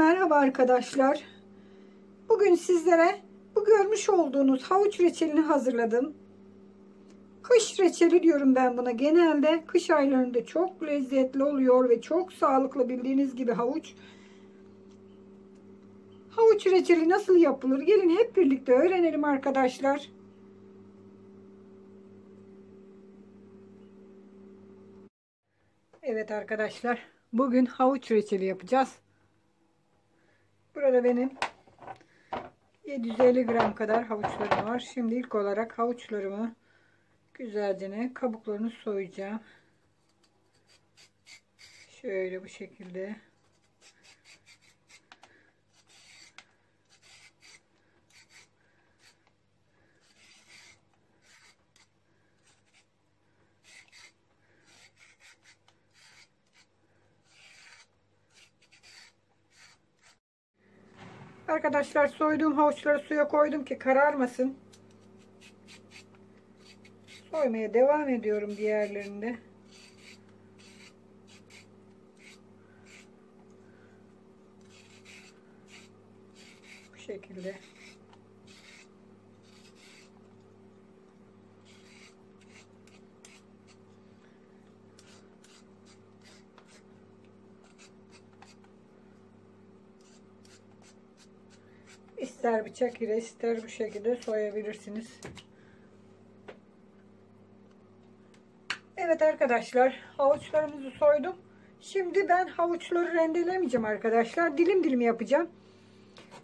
merhaba arkadaşlar. Bugün sizlere bu görmüş olduğunuz havuç reçelini hazırladım. Kış reçeli diyorum ben buna. Genelde kış aylarında çok lezzetli oluyor ve çok sağlıklı bildiğiniz gibi havuç. Havuç reçeli nasıl yapılır? Gelin hep birlikte öğrenelim arkadaşlar. Evet arkadaşlar. Bugün havuç reçeli yapacağız. Burada benim 750 gram kadar havuçlarım var. Şimdi ilk olarak havuçlarımı güzelce kabuklarını soyacağım. Şöyle bu şekilde. Arkadaşlar soyduğum havuçları suya koydum ki kararmasın. Soymaya devam ediyorum diğerlerinde. Bu şekilde. İster bıçak ile ister bu şekilde soyabilirsiniz. Evet arkadaşlar havuçlarımızı soydum. Şimdi ben havuçları rendelemeyeceğim arkadaşlar. Dilim dilim yapacağım.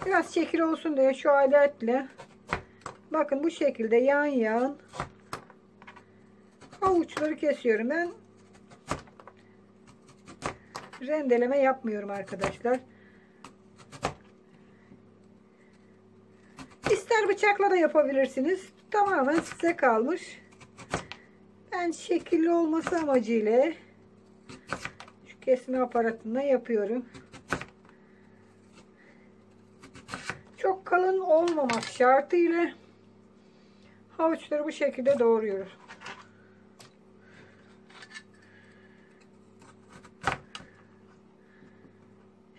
Biraz şekil olsun diye şu aletle bakın bu şekilde yan yan havuçları kesiyorum. Ben rendeleme yapmıyorum arkadaşlar. İster bıçakla da yapabilirsiniz. Tamamen size kalmış. Ben şekilli olması amacıyla şu kesme aparatında yapıyorum. Çok kalın olmamak şartıyla havuçları bu şekilde doğruyoruz.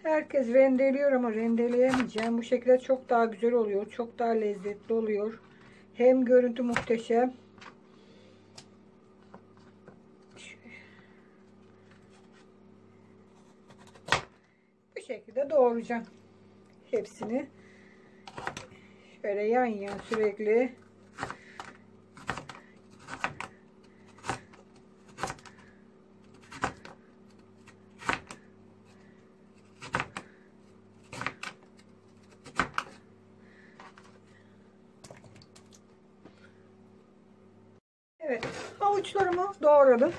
Herkes rendeliyor ama rendeleyemeyeceğim. Bu şekilde çok daha güzel oluyor. Çok daha lezzetli oluyor. Hem görüntü muhteşem. Bu şekilde doğrayacağım. Hepsini. Şöyle yan yan sürekli Evet, doğradım.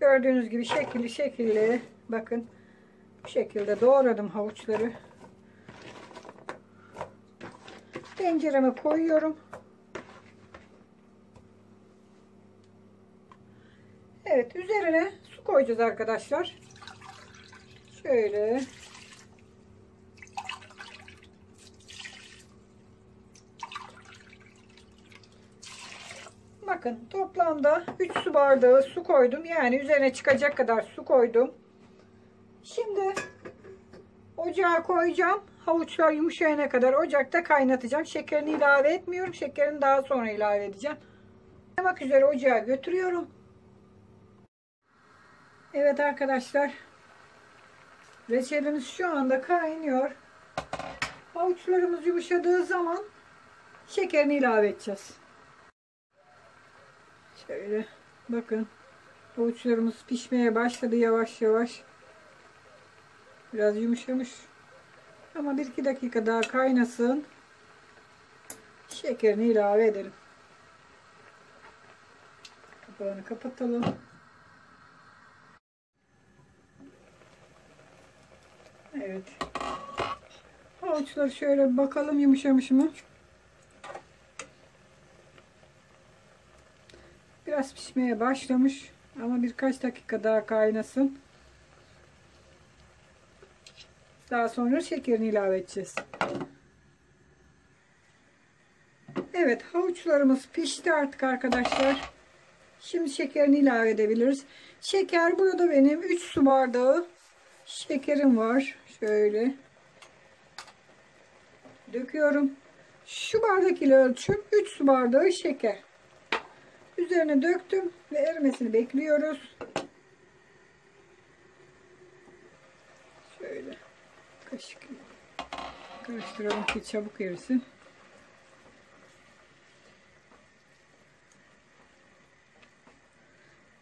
Gördüğünüz gibi şekilli şekilli bakın bu şekilde doğradım havuçları. Tencereme koyuyorum. Evet, üzerine su koyacağız arkadaşlar. Şöyle Bakın toplamda 3 su bardağı su koydum. Yani üzerine çıkacak kadar su koydum. Şimdi ocağa koyacağım. Havuçlar yumuşayana kadar ocakta kaynatacağım. Şekerini ilave etmiyorum. Şekerini daha sonra ilave edeceğim. Kaynamak üzere ocağa götürüyorum. Evet arkadaşlar. Reçelimiz şu anda kaynıyor. Havuçlarımız yumuşadığı zaman şekerini ilave edeceğiz. Şöyle bakın havuçlarımız pişmeye başladı yavaş yavaş. Biraz yumuşamış. Ama bir iki dakika daha kaynasın. Şekerini ilave edelim. Kapağını kapatalım. Evet. Havuçlar şöyle bakalım yumuşamış mı? Biraz pişmeye başlamış ama birkaç dakika daha kaynasın. Daha sonra şekerini ilave edeceğiz. Evet havuçlarımız pişti artık arkadaşlar. Şimdi şekerini ilave edebiliriz. Şeker burada benim 3 su bardağı şekerim var. Şöyle döküyorum. Şu bardak ile ölçüm 3 su bardağı şeker. Üzerine döktüm ve erimesini bekliyoruz. Şöyle kaşık karıştıralım ki çabuk erisin.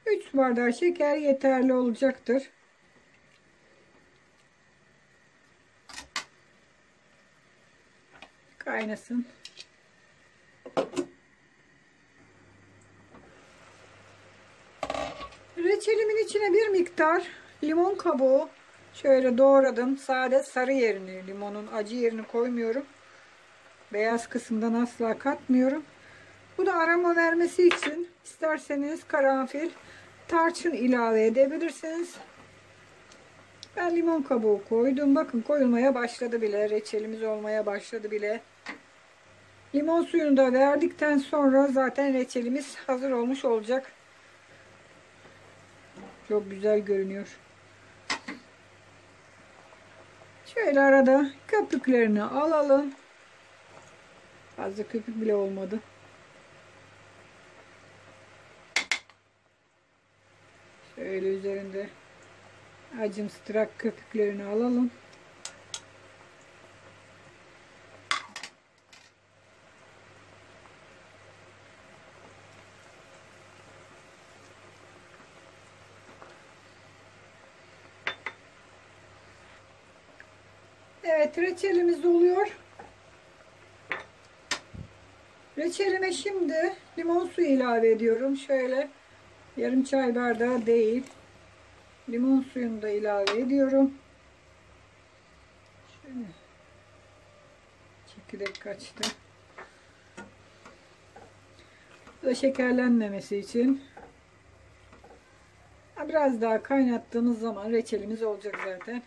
Üç bardak şeker yeterli olacaktır. Kaynasın. Reçelimin içine bir miktar limon kabuğu şöyle doğradım. Sade sarı yerini, limonun acı yerini koymuyorum. Beyaz kısımdan asla katmıyorum. Bu da aroma vermesi için isterseniz karanfil, tarçın ilave edebilirsiniz. Ben limon kabuğu koydum. Bakın koyulmaya başladı bile. Reçelimiz olmaya başladı bile. Limon suyunu da verdikten sonra zaten reçelimiz hazır olmuş olacak. Çok güzel görünüyor. Şöyle arada köpüklerini alalım. Fazla köpük bile olmadı. Şöyle üzerinde acımstırak köpüklerini alalım. Evet reçelimiz oluyor. Reçelime şimdi limon suyu ilave ediyorum. Şöyle yarım çay bardağı değil. Limon suyunu da ilave ediyorum. Şöyle. Çekirdek kaçtı. Bu da şekerlenmemesi için. Biraz daha kaynattığımız zaman reçelimiz olacak zaten.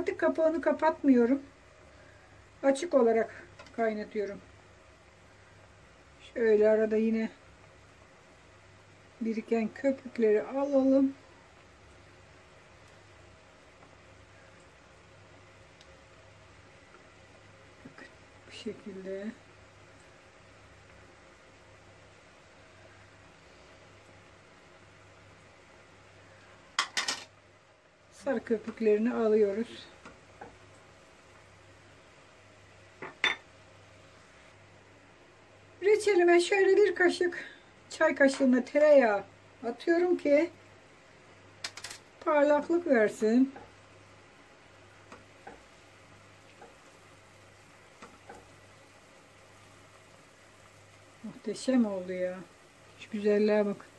Artık kapağını kapatmıyorum. Açık olarak kaynatıyorum. Şöyle arada yine biriken köpükleri alalım. Bu şekilde. Sarı köpüklerini alıyoruz. Reçelime şöyle bir kaşık çay kaşığına tereyağı atıyorum ki parlaklık versin. Muhteşem oldu ya. Şu güzelliğe bak.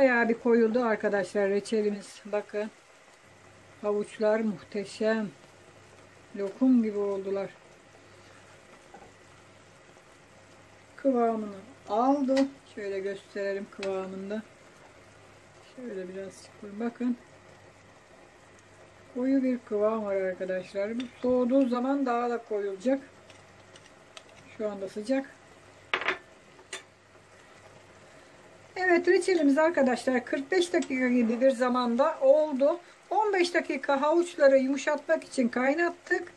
Bayağı bir koyuldu arkadaşlar reçelimiz. Bakın. Havuçlar muhteşem. Lokum gibi oldular. Kıvamını aldı. Şöyle gösterelim kıvamında. Şöyle biraz koyun. Bakın. Koyu bir kıvam var arkadaşlar. Bu soğuduğu zaman daha da koyulacak. Şu anda sıcak. Evet reçelimiz arkadaşlar 45 dakika gibi bir zamanda oldu. 15 dakika havuçları yumuşatmak için kaynattık.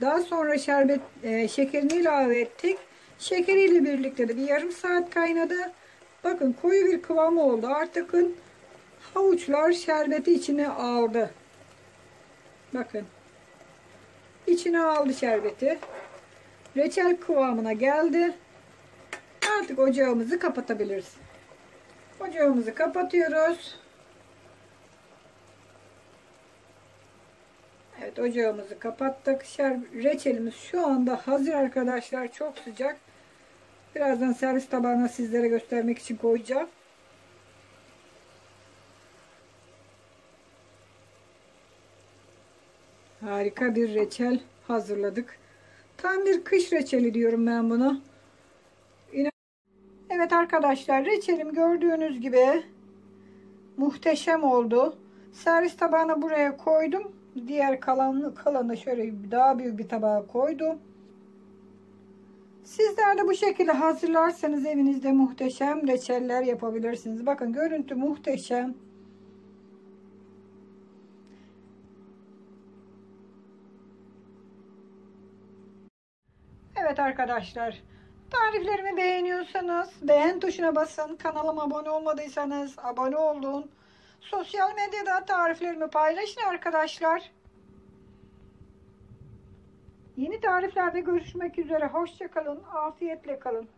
Daha sonra şerbet e, şekerini ilave ettik. Şekeriyle birlikte de bir yarım saat kaynadı. Bakın koyu bir kıvamı oldu. Artık havuçlar şerbeti içine aldı. Bakın. İçine aldı şerbeti. Reçel kıvamına geldi. Artık ocağımızı kapatabiliriz. Ocağımızı kapatıyoruz. Evet ocağımızı kapattık. Şer reçelimiz şu anda hazır arkadaşlar. Çok sıcak. Birazdan servis tabağına sizlere göstermek için koyacağım. Harika bir reçel hazırladık. Tam bir kış reçeli diyorum ben buna. Evet arkadaşlar reçelim gördüğünüz gibi muhteşem oldu. Servis tabağına buraya koydum. Diğer kalanı, kalanı şöyle daha büyük bir tabağa koydum. Sizler de bu şekilde hazırlarsanız evinizde muhteşem reçeller yapabilirsiniz. Bakın görüntü muhteşem. Evet arkadaşlar. Tariflerimi beğeniyorsanız beğen tuşuna basın. Kanalıma abone olmadıysanız abone olun. Sosyal medyada tariflerimi paylaşın arkadaşlar. Yeni tariflerde görüşmek üzere. Hoşçakalın. Afiyetle kalın.